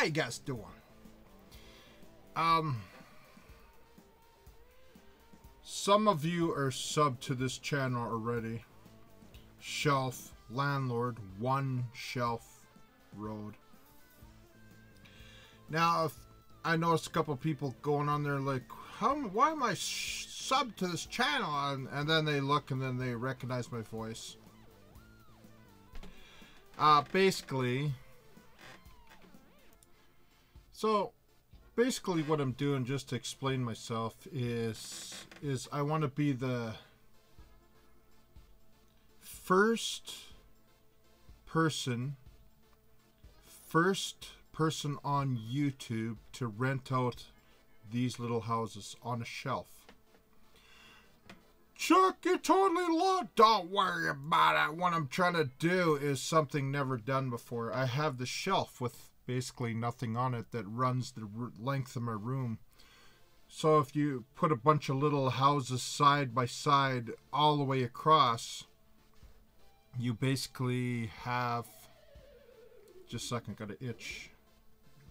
How you guys doing? Um, some of you are sub to this channel already. Shelf landlord, one shelf road. Now, if I noticed a couple people going on there like, how, why am I sub to this channel? And, and then they look and then they recognize my voice. Uh, basically, so basically what I'm doing just to explain myself is is I want to be the first person first person on YouTube to rent out these little houses on a shelf. Chuck, you totally lost. Don't worry about it. What I'm trying to do is something never done before. I have the shelf with basically nothing on it that runs the length of my room. So if you put a bunch of little houses side by side all the way across, you basically have. Just a second, got an itch.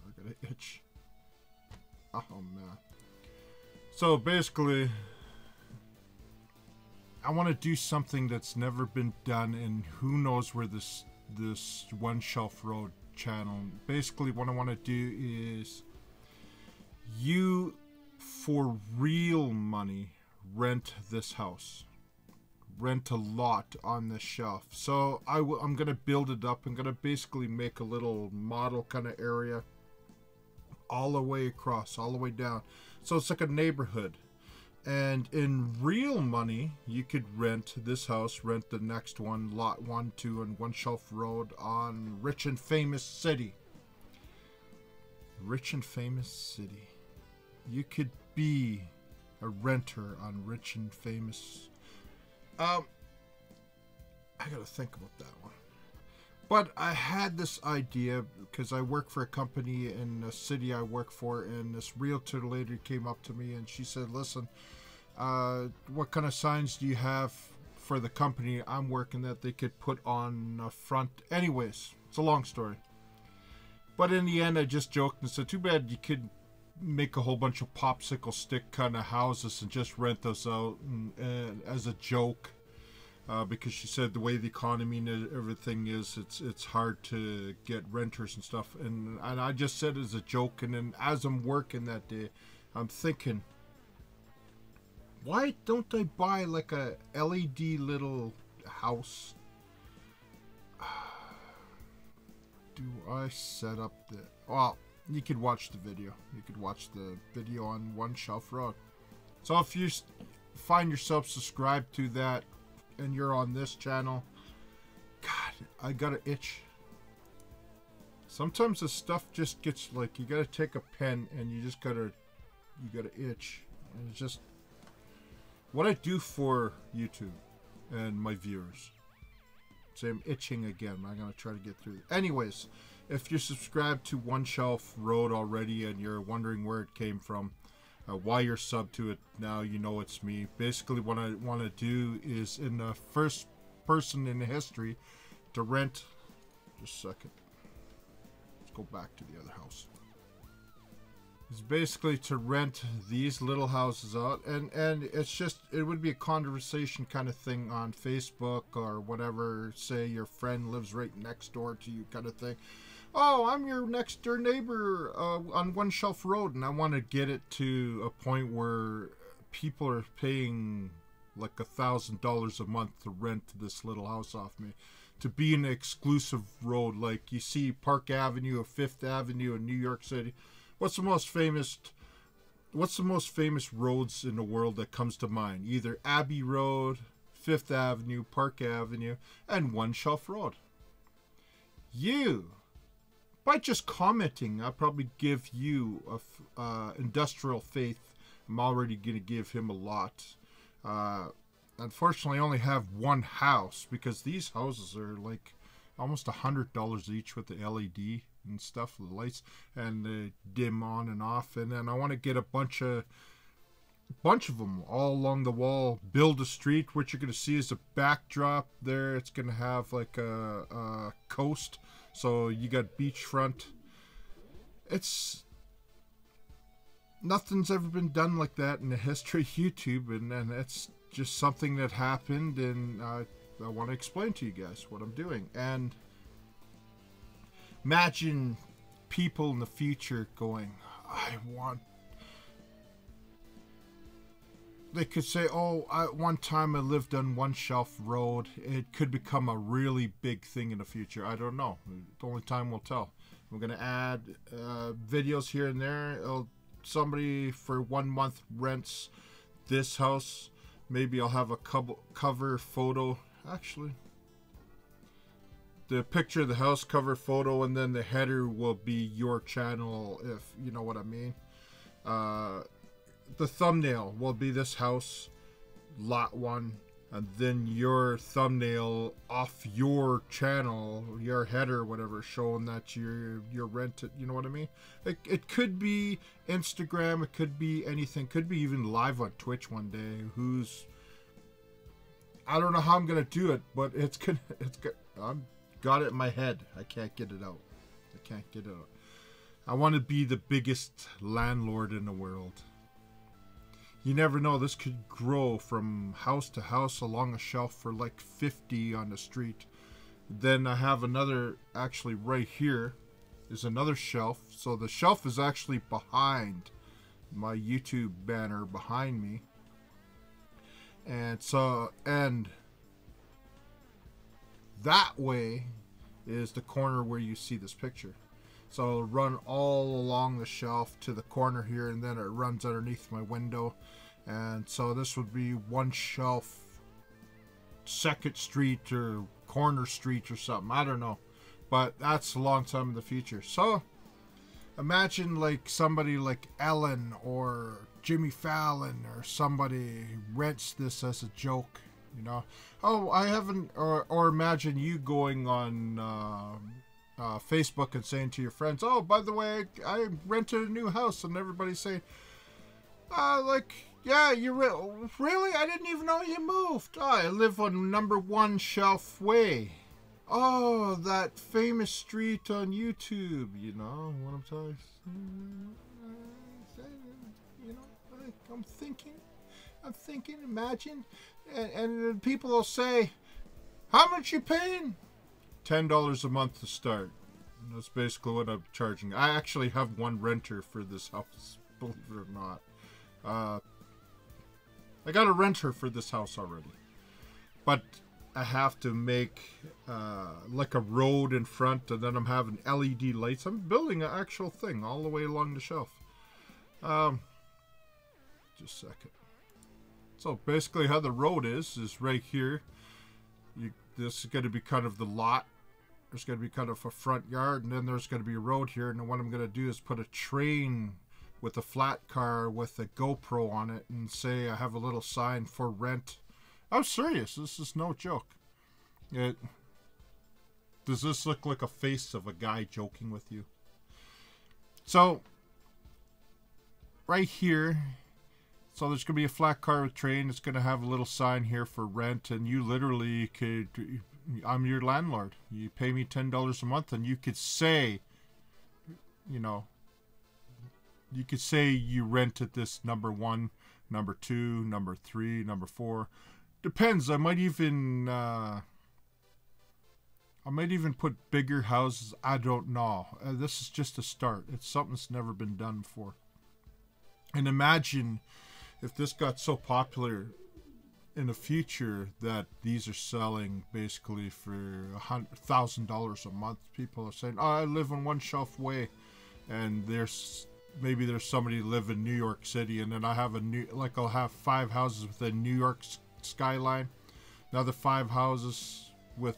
I got an itch. Oh man. So basically, I want to do something that's never been done, and who knows where this this one shelf road channel. Basically, what I want to do is you, for real money, rent this house. Rent a lot on this shelf. So I'm going to build it up. I'm going to basically make a little model kind of area all the way across, all the way down. So it's like a neighborhood. And in real money, you could rent this house, rent the next one, lot one, two, and one shelf road on Rich and Famous City. Rich and Famous City. You could be a renter on Rich and Famous. Um, I gotta think about that one. But I had this idea because I work for a company in the city I work for, and this realtor lady came up to me and she said, "Listen, uh, what kind of signs do you have for the company I'm working that they could put on a front?" Anyways, it's a long story. But in the end, I just joked and said, "Too bad you could make a whole bunch of popsicle stick kind of houses and just rent those out and, and as a joke." Uh, because she said the way the economy and everything is, it's it's hard to get renters and stuff. And and I just said as a joke, and then as I'm working that day, I'm thinking, why don't I buy like a LED little house? Do I set up the? Well, you could watch the video. You could watch the video on One Shelf Road. So if you find yourself subscribed to that and you're on this channel, God, I got an itch. Sometimes the stuff just gets like you gotta take a pen and you just gotta you gotta itch. And it's just what I do for YouTube and my viewers. So I'm itching again. I'm gonna try to get through. Anyways, if you're subscribed to One Shelf Road already and you're wondering where it came from, uh, why you're sub to it now you know it's me. Basically what i want to do is in the first person in history to rent just a second. Let's go back to the other house. Is basically to rent these little houses out and and it's just it would be a conversation kind of thing on facebook or whatever say your friend lives right next door to you kind of thing oh, I'm your next door neighbor uh, on One Shelf Road, and I want to get it to a point where people are paying like a thousand dollars a month to rent this little house off me to be an exclusive road. Like you see park avenue or fifth avenue in new york city. What's the most famous what's the most famous roads in the world that comes to mind? Either abbey road fifth avenue park avenue and one shelf road. You by just commenting, I'll probably give you a uh, industrial faith. I'm already going to give him a lot. Uh, unfortunately, I only have one house because these houses are like almost a hundred dollars each with the LED and stuff, the lights and the dim on and off. And then I want to get a bunch of bunch of them all along the wall. Build a street. What you're going to see is a backdrop there. It's going to have like a, a coast so you got beachfront it's nothing's ever been done like that in the history of YouTube, and, and it's just something that happened, and I want to explain to you guys what I'm doing. And imagine people in the future going, I want. They could say, "Oh, at one time I lived on one shelf road." It could become a really big thing in the future. I don't know. The only time will tell. We're gonna add uh, videos here and there. It'll, somebody for one month rents this house. Maybe I'll have a couple cover photo. Actually, the picture of the house cover photo and then the header will be your channel if you know what I mean. Uh, the thumbnail will be this house, lot one, and then your thumbnail off your channel, your header, whatever, showing that you're you're rented. You know what I mean? It, it could be Instagram, it could be anything, could be even live on Twitch one day. Who's I don't know how I'm gonna do it, but it's gonna it's good. I'm got it in my head. I can't get it out. I can't get it out. I want to be the biggest landlord in the world. You never know, this could grow from house to house along a shelf for like 50 on the street. Then I have another, actually right here is another shelf. So the shelf is actually behind my YouTube banner behind me. And so, and that way is the corner where you see this picture. So it'll run all along the shelf to the corner here and then it runs underneath my window. And so this would be one shelf, Second Street or Corner Street or something. I don't know. But that's a long time in the future. So imagine like somebody like Ellen or Jimmy Fallon or somebody rents this as a joke you know oh i haven't or, or imagine you going on uh, uh, facebook and saying to your friends oh by the way i rented a new house and everybody's saying uh, like yeah you re- really? I didn't even know you moved. Oh, i live on number one shelf way. Oh that famous street on youtube you know what i'm talking you know i'm thinking i'm thinking imagine and, and people will say, "How much you paying?" Ten dollars a month to start. That's basically what I'm charging. I actually have one renter for this house, believe it or not. Uh, I got a renter for this house already, but I have to make uh, like a road in front, and then I'm having LED lights. I'm building an actual thing all the way along the shelf. Um, just a second. So basically how the road is, is right here. This is going to be kind of the lot. There's going to be kind of a front yard, and then there's going to be a road here. And what I'm going to do is put a train with a flat car with a GoPro on it and say I have a little sign for rent. I'm serious. This is no joke. It, does this look like a face of a guy joking with you? So, right here so there's going to be a flat car with train. It's going to have a little sign here for rent, and you literally could. I'm your landlord. You pay me ten dollars a month, and you could say, you know, you could say you rent at this number one, number two, number three, number four. Depends. I might even. Uh, I might even put bigger houses. I don't know. Uh, this is just a start. It's something that's never been done before. And imagine if this got so popular in the future that these are selling basically for a hundred thousand dollars a month, people are saying, "Oh, I live on one shelf way," and there's maybe there's somebody live in New York City, and then I have a new like I'll have five houses with a New York skyline, another five houses with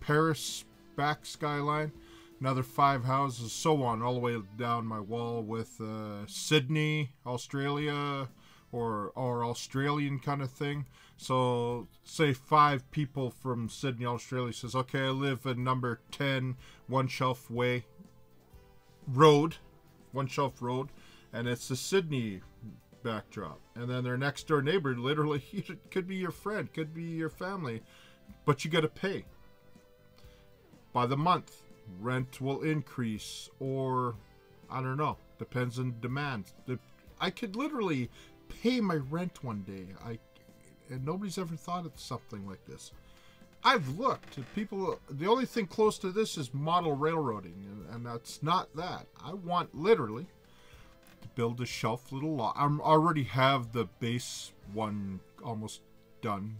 Paris back skyline, another five houses, so on, all the way down my wall with uh, Sydney, Australia or or Australian kind of thing. So say five people from Sydney, Australia says, "Okay, I live in number 10, One Shelf Way Road, One Shelf Road, and it's the Sydney backdrop." And then their next door neighbor literally could be your friend, could be your family, but you got to pay by the month. Rent will increase or I don't know. Depends on demand. The, I could literally pay my rent one day. I and nobody's ever thought of something like this. I've looked. People. The only thing close to this is model railroading, and, and that's not that. I want literally to build a shelf little lot. I already have the base one almost done.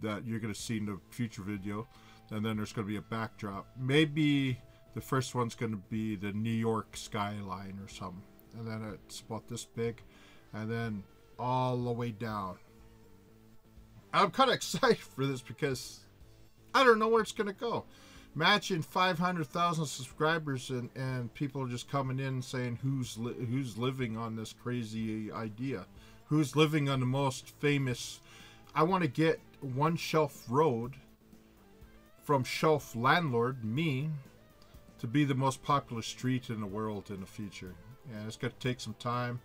That you're gonna see in the future video, and then there's gonna be a backdrop. Maybe the first one's gonna be the New York skyline or something, and then it's about this big, and then all the way down I'm kind of excited for this because I don't know where it's going to go. Imagine 500,000 subscribers and, and people are just coming in saying who's li- who's living on this crazy idea, who's living on the most famous. I want to get one shelf road from shelf landlord me to be the most popular street in the world in the future. And it's going to take some time.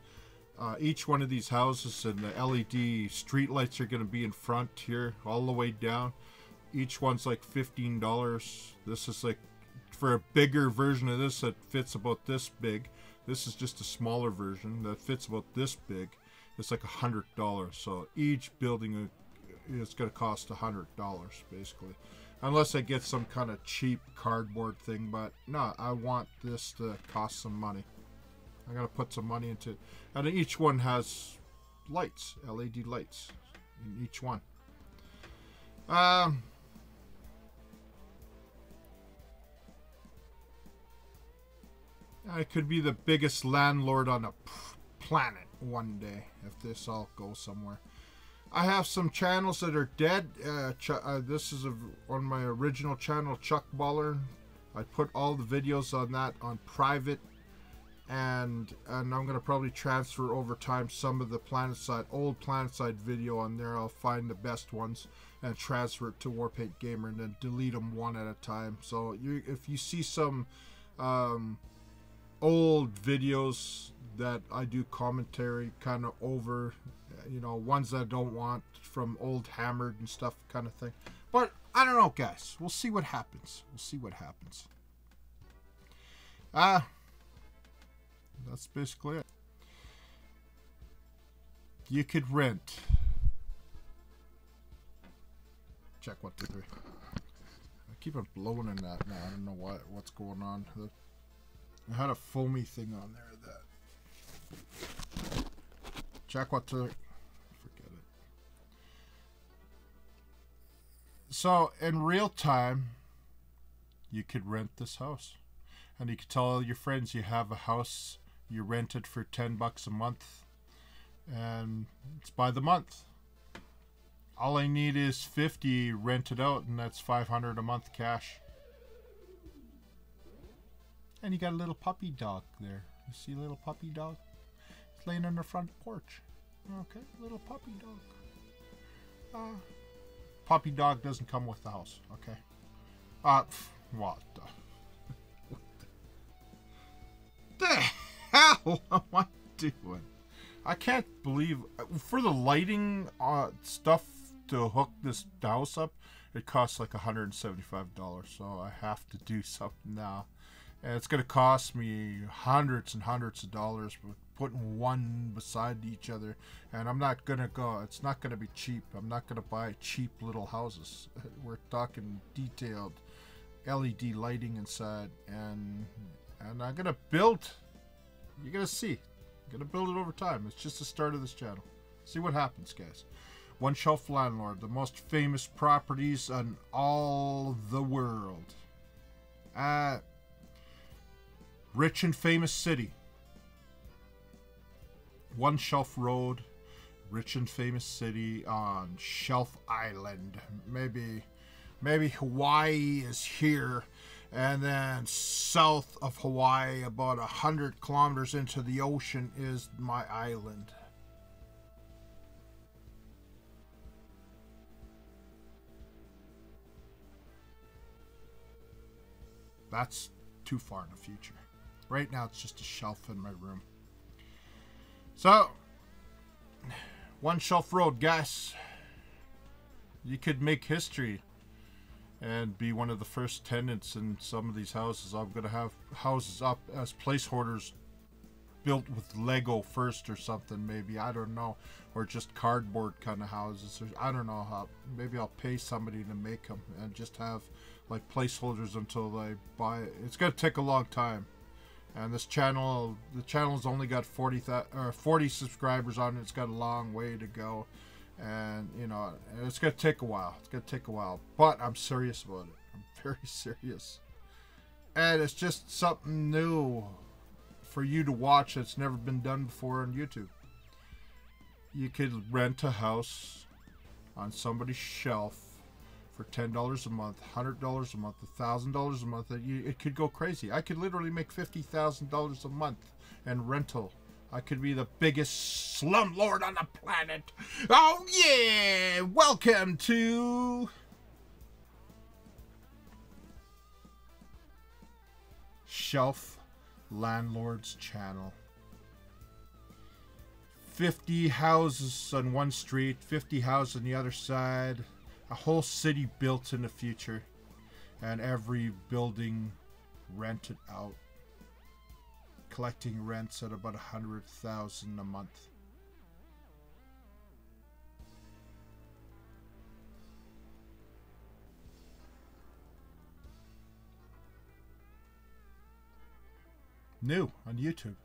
Uh, each one of these houses and the LED street lights are going to be in front here all the way down. Each one's like $15. This is like for a bigger version of this that fits about this big. This is just a smaller version that fits about this big. It's like hundred dollars. So each building is going to cost hundred dollars basically, unless I get some kind of cheap cardboard thing. But no, I want this to cost some money. I gotta put some money into it. And each one has lights, LED lights in each one. Um, I could be the biggest landlord on the planet one day if this all goes somewhere. I have some channels that are dead. Uh, uh, this is a, on my original channel, Chuck Baller. I put all the videos on that on private and and I'm gonna probably transfer over time some of the PlanetSide old PlanetSide video on there. I'll find the best ones and transfer it to Warpaint Gamer and then delete them one at a time. So you, if you see some um, old videos that I do commentary kind of over, you know, ones that I don't want from old Hammered and stuff kind of thing. But I don't know, guys. We'll see what happens. We'll see what happens. Ah. Uh, that's basically it. You could rent. Check what to do. I keep on blowing in that now. I don't know what what's going on. I had a foamy thing on there that. Check what to. Forget it. So in real time, you could rent this house, and you could tell all your friends you have a house you rent it for 10 bucks a month and it's by the month. All i need is 50 rented out and that's 500 a month cash. And you got a little puppy dog there. You see a little puppy dog? It's laying on the front porch. Okay little puppy dog. Uh, puppy dog doesn't come with the house okay? Uh what the, what am I doing? I can't believe for the lighting uh, stuff to hook this house up, it costs like $175. So I have to do something now. And it's going to cost me hundreds and hundreds of dollars putting one beside each other. And I'm not going to go, it's not going to be cheap. I'm not going to buy cheap little houses. We're talking detailed LED lighting inside. And, and I'm going to build you're gonna see. I'm gonna build it over time. It's just the start of this channel. See what happens, guys. One Shelf Landlord, the most famous properties in all the world. Uh, rich and famous city. One Shelf Road, rich and famous city on Shelf Island. Maybe, maybe Hawaii is here and then south of Hawaii, about a hundred kilometers into the ocean, is my island. That's too far in the future. Right now, it's just a shelf in my room. So, one shelf road, guys. You could make history and be one of the first tenants in some of these houses. I'm going to have houses up as placeholders built with Lego first or something, maybe. I don't know. Or just cardboard kind of houses. Or, I don't know how. Maybe I'll pay somebody to make them and just have like placeholders until I buy it. It's going to take a long time. And this channel, the channel's only got 40, or 40 subscribers on it. It's got a long way to go. And, you know, it's to take a while. It's to take a while. But I'm serious about it. I'm very serious. And it's just something new for you to watch that's never been done before on YouTube. You could rent a house on somebody's shelf for ten dollars a month, hundred dollars a month, a thousand dollars a month. It could go crazy. I could literally make fifty thousand dollars a month in rental. I could be the biggest slumlord on the planet. Oh yeah! Welcome to Shelf landlord's channel. 50 houses on one street, 50 houses on the other side, a whole city built in the future, and every building rented out, collecting rents at about a hundred thousand a month. new on YouTube.